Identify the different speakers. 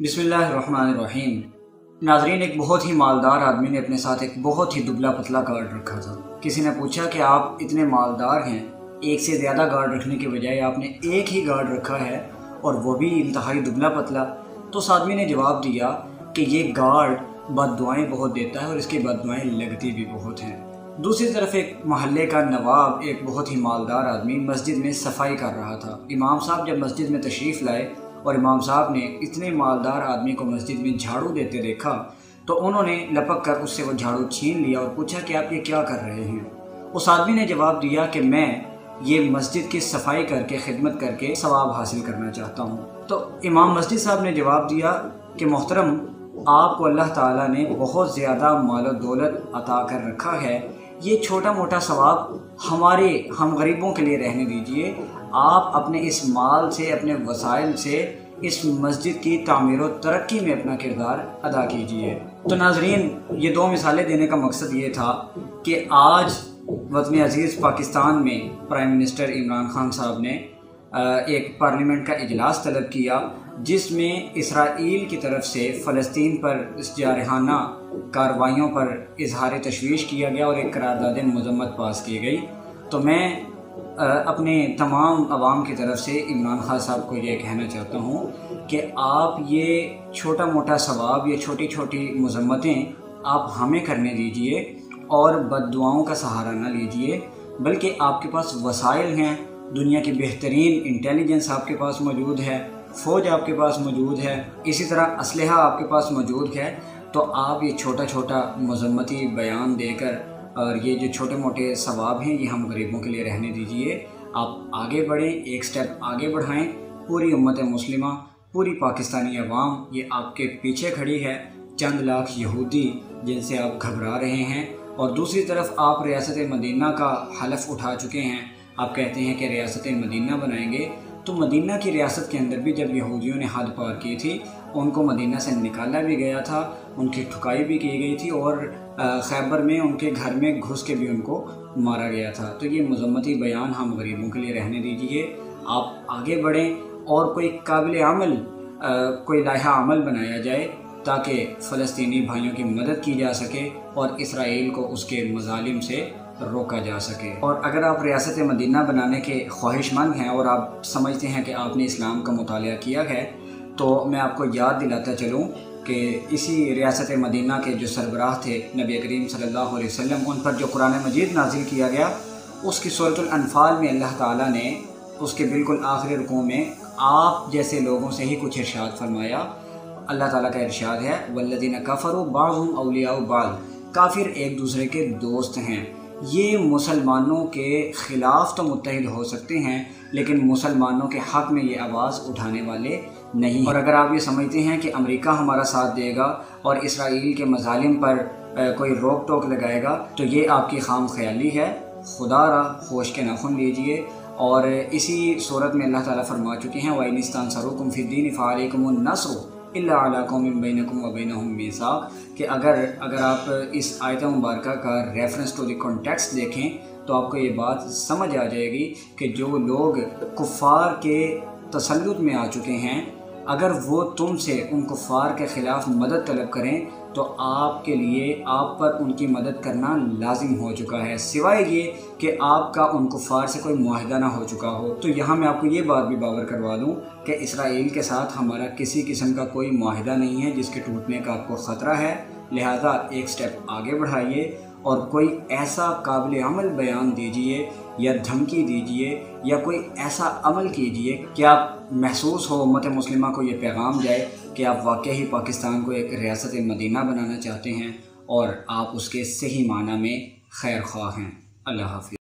Speaker 1: बिसमीम नाजरीन, एक बहुत ही मालदार आदमी ने अपने साथ एक बहुत ही दुबला पतला गार्ड रखा था। किसी ने पूछा कि आप इतने मालदार हैं, एक से ज़्यादा गार्ड रखने के बजाय आपने एक ही गार्ड रखा है और वो भी इंतहाई दुबला पतला। तो उस आदमी ने जवाब दिया कि ये गार्ड बद दुआएँ बहुत देता है और इसकी बद दुआएँ लगती भी बहुत हैं। दूसरी तरफ़ एक महल्ले का नवाब, एक बहुत ही मालदार आदमी, मस्जिद में सफ़ाई कर रहा था। इमाम साहब जब मस्जिद में तशरीफ़ लाए और इमाम साहब ने इतने मालदार आदमी को मस्जिद में झाड़ू देते देखा तो उन्होंने लपक कर उससे वो झाड़ू छीन लिया और पूछा कि आप ये क्या कर रहे हैं? उस आदमी ने जवाब दिया कि मैं ये मस्जिद की सफ़ाई करके, खिदमत करके सवाब हासिल करना चाहता हूँ। तो इमाम मस्जिद साहब ने जवाब दिया कि मोहतरम, आपको अल्लाह ताला ने बहुत ज़्यादा माल दौलत अता कर रखा है। ये छोटा मोटा सवाब हमारे, हम गरीबों के लिए रहने दीजिए आप अपने इस माल से, अपने वसाइल से इस मस्जिद की तमीर व तरक्की में अपना किरदार अदा कीजिए। तो नाजरीन, ये दो मिसालें देने का मकसद ये था कि आज वतन अज़ीज़ पाकिस्तान में प्राइम मिनिस्टर इमरान खान साहब ने एक पार्लियामेंट का इजलास तलब किया, जिसमें इसराइल की तरफ़ से फ़लस्तीन पर इस जारहाना कार्रवाइयों पर इजहार तशवीश किया गया और एक करारदाद मजम्मत पास की गई। तो मैं अपने तमाम आवाम की तरफ़ से इमरान खान साहब को ये कहना चाहता हूँ कि आप ये छोटा मोटा सवाब, ये छोटी छोटी मजम्मतें आप हमें करने दीजिए और बदुआओं का सहारा ना लीजिए, बल्कि आपके पास वसाइल हैं, दुनिया की बेहतरीन इंटेलिजेंस आपके पास मौजूद है, फ़ौज आपके पास मौजूद है, इसी तरह असलहा आपके पास मौजूद है तो आप ये छोटा छोटा मजम्मती बयान देकर और ये जो छोटे मोटे सवाब हैं, ये हम गरीबों के लिए रहने दीजिए। आप आगे बढ़ें, एक स्टेप आगे बढ़ाएँ। पूरी उम्मत मुस्लिमा, पूरी पाकिस्तानी अवाम, ये आपके पीछे खड़ी है। चंद लाख यहूदी जिनसे आप घबरा रहे हैं। और दूसरी तरफ़ आप रियासत मदीना का हलफ उठा चुके हैं। आप कहते हैं कि रियासत मदीना बनाएँगे। तो मदीना की रियासत के अंदर भी जब यहूदियों ने हद पार की थी, उनको मदीना से निकाला भी गया था, उनकी ठुकाई भी की गई थी और खैबर में, उनके घर में घुस के भी उनको मारा गया था। तो ये मजम्मती बयान हम गरीबों के लिए रहने दीजिए। आप आगे बढ़ें और कोई काबिल अमल कोई लाहा अमल बनाया जाए ताकि फ़लस्तनी भाइयों की मदद की जा सके और इसराइल को उसके मजालिम से रोका जा सके। और अगर आप रियासत मदीना बनाने के ख्वाहिशमंद हैं और आप समझते हैं कि आपने इस्लाम का मुताल किया है तो मैं आपको याद दिलाता चलूँ कि इसी रियासत मदीना के जो सरबराह थे नबी करीम सल्लल्लाहु अलैहि वसल्लम, उन पर जो कुरान मजीद नाजिल किया गया, उसकी सूरतनफ़ाल में अल्लाह ताला ने उसके बिल्कुल आखिरी रुकों में आप जैसे लोगों से ही कुछ इरशाद फरमाया। अल्लाह ताला का इरशाद है, वल्लदीन कफ़र बाज़ुम अलिया बाल, काफिर एक दूसरे के दोस्त हैं। ये मुसलमानों के ख़िलाफ़ तो मुतहद हो सकते हैं, लेकिन मुसलमानों के हक़ में ये आवाज़ उठाने वाले नहीं और अगर आप ये समझते हैं कि अमेरिका हमारा साथ देगा और इसराइल के मजालिम पर कोई रोक टोक लगाएगा तो ये आपकी खाम ख्याली है। खुदा रा, होश के नाखुन लीजिए। और इसी सूरत में अल्लाह ताला फरमा चुके हैं वाइनिस्तान सरुकुम फ़िद्दीन फ़ालकुम नसर। मीसा कि अगर अगर आप इस आयत मुबारक का रेफरेंस टू द देखें तो आपको ये बात समझ आ जाएगी कि जो लोग कुफ़ार के तसलुत में आ चुके हैं, अगर वो तुमसे उन कुफ़ार के ख़िलाफ़ मदद तलब करें तो आपके लिए, आप पर उनकी मदद करना लाजिम हो चुका है। सिवाय ये कि आपका उन कुफ़ार से कोई माहिदा ना हो चुका हो। तो यहाँ मैं आपको ये बात भी बावर करवा दूँ कि इसराइल के साथ हमारा किसी किस्म का कोई माहिदा नहीं है जिसके टूटने का आपको ख़तरा है। लिहाजा एक स्टेप आगे बढ़ाइए और कोई ऐसा काबिल अमल बयान दीजिए या धमकी दीजिए या कोई ऐसा अमल कीजिए कि आप महसूस हो, उम्मत मुस्लिमा को ये पैगाम जाए कि आप वाक़ ही पाकिस्तान को एक रियासत मदीना बनाना चाहते हैं और आप उसके सही माना में खैर ख्वाह हैं। अल्लाह हाफि